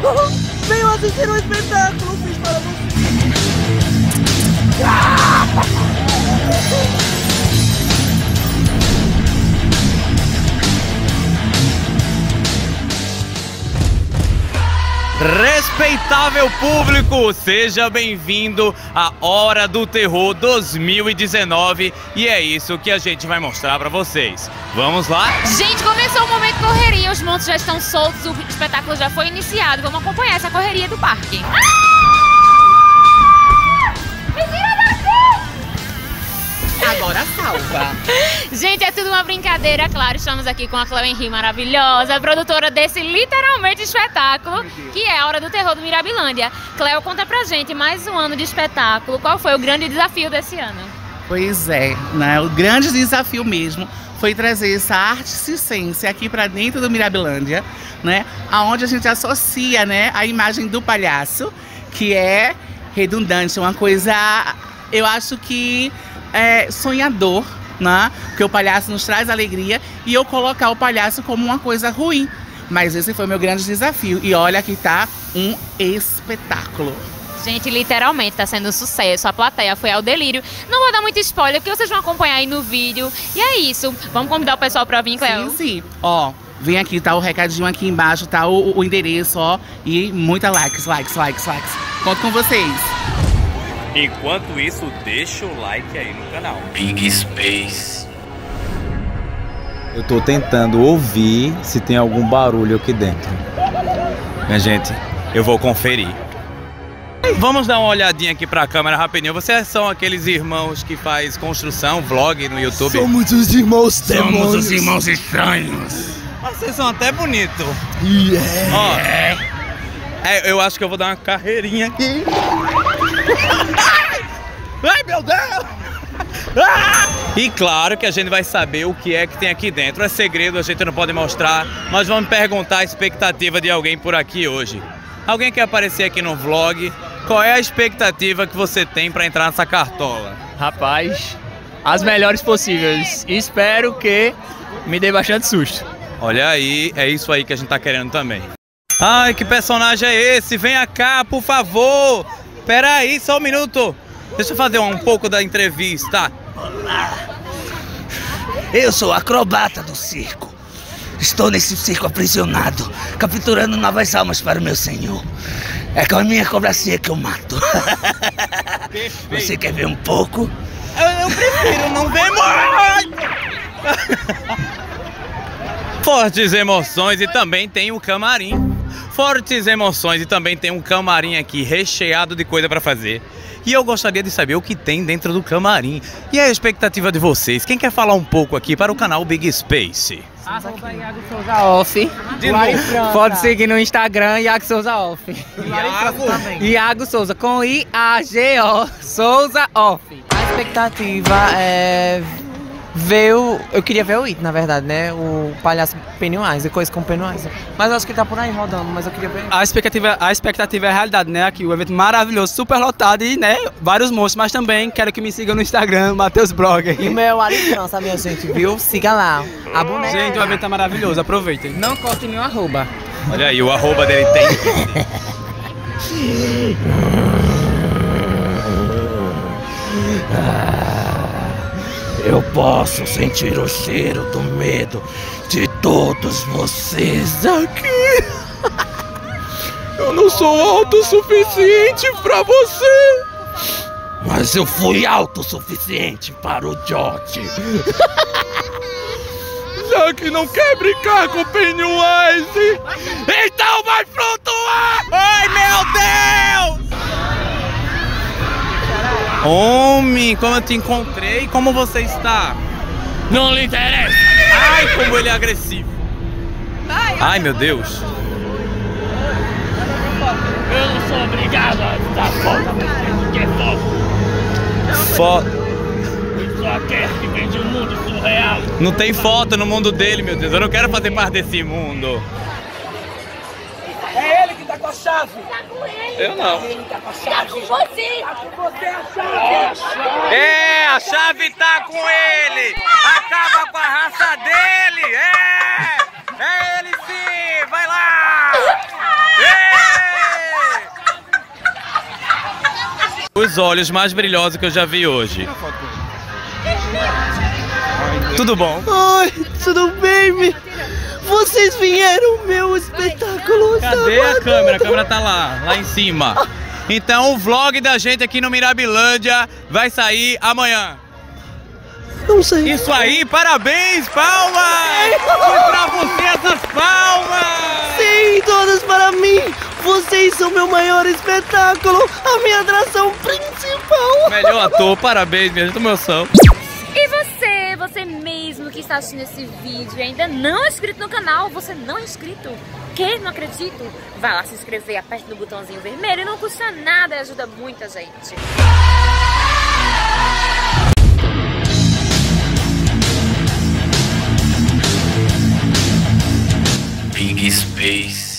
Venham assistir o espetáculo, fiz para você. Respeitável público, seja bem-vindo à Hora do Terror 2019 e é isso que a gente vai mostrar pra vocês. Vamos lá? Gente, começou o momento correria, os monstros já estão soltos, o espetáculo já foi iniciado. Vamos acompanhar essa correria do parque. Agora Gente, é tudo uma brincadeira, claro. Estamos aqui com a Cleo Henry maravilhosa, produtora desse literalmente espetáculo, que é a Hora do Terror do Mirabilândia. Cleo, conta pra gente mais um ano de espetáculo. Qual foi o grande desafio desse ano? Pois é, né? O grande desafio mesmo foi trazer essa arte circense aqui para dentro do Mirabilândia, né? Aonde a gente associa, né, a imagem do palhaço, que é redundante, uma coisa, eu acho que é sonhador, né? Porque o palhaço nos traz alegria e eu colocar o palhaço como uma coisa ruim. Mas esse foi o meu grande desafio. E olha que tá um espetáculo. Gente, literalmente tá sendo um sucesso. A plateia foi ao delírio. Não vou dar muito spoiler, porque vocês vão acompanhar aí no vídeo. E é isso. Vamos convidar o pessoal pra vir, Cleo? Sim, sim. Ó, vem aqui, tá o recadinho aqui embaixo, tá o, o endereço, ó. E muita likes, likes, likes, likes. Conto com vocês. Enquanto isso, deixa o like aí no canal. Big Space. Eu tô tentando ouvir se tem algum barulho aqui dentro. Minha gente, eu vou conferir. Vamos dar uma olhadinha aqui pra câmera rapidinho. Vocês são aqueles irmãos que faz construção, vlog no YouTube? Somos os irmãos demônios. Somos os irmãos estranhos. Vocês são até bonitos. Yeah. Ó, é, eu acho que eu vou dar uma carreirinha aqui. Meu Deus! E claro que a gente vai saber o que é que tem aqui dentro. É segredo, a gente não pode mostrar, mas vamos perguntar a expectativa de alguém por aqui hoje. Alguém quer aparecer aqui no vlog? Qual é a expectativa que você tem para entrar nessa cartola? Rapaz, as melhores possíveis. Espero que me dê bastante susto. Olha aí, é isso aí que a gente tá querendo também. Ai, que personagem é esse? Venha cá, por favor. Pera aí, só um minuto. Deixa eu fazer um pouco da entrevista. Eu sou acrobata do circo. Estou nesse circo aprisionado, capturando novas almas para o meu senhor. É com a minha cobracia que eu mato. Você quer ver um pouco? Eu, eu prefiro não ver mais. Fortes emoções e também tem o camarim. Fortes emoções e também tem um camarim aqui recheado de coisa para fazer. E eu gostaria de saber o que tem dentro do camarim. E a expectativa de vocês? Quem quer falar um pouco aqui para o canal Big Space? Arroba Iago Souza Off. De novo. Pode seguir no Instagram, Iago Souza Off. Iago. Iago Souza, com I-A-G-O, Souza Off. A expectativa é ver o... Eu queria ver o It, na verdade, né? O palhaço Pennywise, coisa com Pennywise. Mas eu acho que tá por aí rodando, mas eu queria ver... A expectativa, a expectativa é a realidade, né? Aqui o evento maravilhoso, super lotado e, né, vários monstros, mas também quero que me sigam no Instagram, Matheus Blogger. E o meu Ari França, minha gente, viu? Siga lá. A boneca. Gente, o evento tá maravilhoso, aproveitem. Não corte nenhum arroba. Olha aí, o arroba dele tem. Eu posso sentir o cheiro do medo de todos vocês aqui. Eu não sou autossuficiente pra você. Mas eu fui autossuficiente para o George. Já que não quer brincar com Pennywise, então vai flutuar! Ai, meu Deus! Homem, como eu te encontrei, como você está? Não lhe interessa! Ai, como ele é agressivo. Ai, meu Deus. Eu não sou obrigado a dar foto porque é foto. Fo Eu sou aquele que vem de um mundo surreal. não tem foto no mundo dele, meu Deus. Eu não quero fazer parte desse mundo a chave. Tá com ele. Eu não. Ele tá com a chave. Tá com você. Tá com você a chave. É, a chave tá com ele. Acaba com a raça dele. É, é ele sim. Vai lá. Ah! É. Os olhos mais brilhosos que eu já vi hoje. Tudo bom? Oi, tudo bem, me... Vocês vieram ao meu espetáculo? Cadê a câmera? A câmera tá lá, lá em cima. Então o vlog da gente aqui no Mirabilândia vai sair amanhã. Não sei. Isso aí, parabéns, palmas! Foi pra você essas palmas! Sim, todas para mim. Vocês são meu maior espetáculo, a minha atração principal. Melhor ator, parabéns, minha gente, meu som. E você, mesmo que está assistindo esse vídeo e ainda não é inscrito no canal, você não é inscrito? Que? Não acredito? Vai lá se inscrever, aperte no botãozinho vermelho, não custa nada e ajuda muita gente. Big Space.